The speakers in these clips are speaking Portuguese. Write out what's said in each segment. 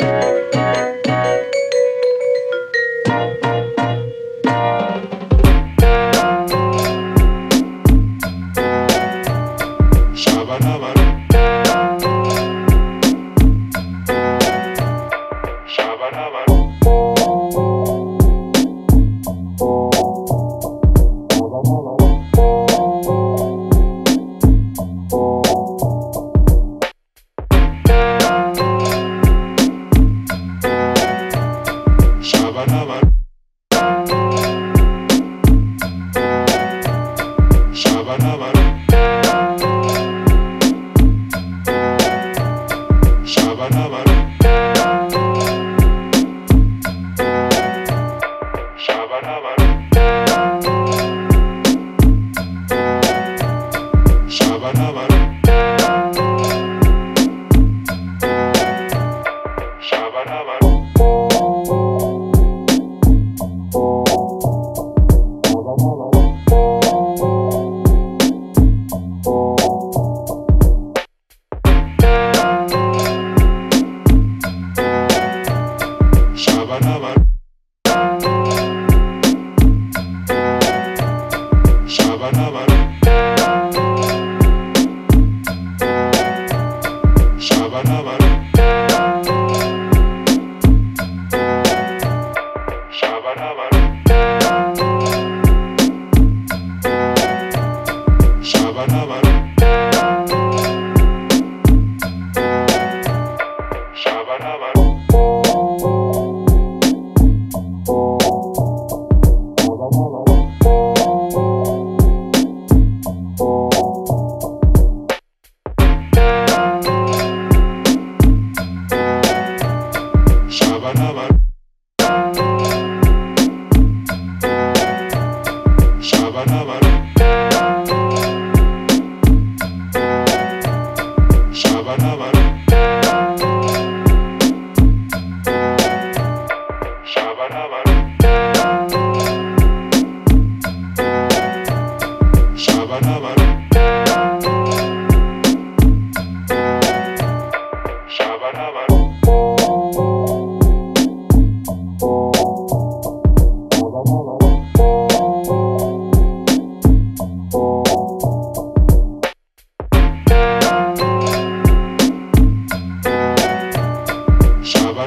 Música ba ba ba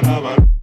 Barabar.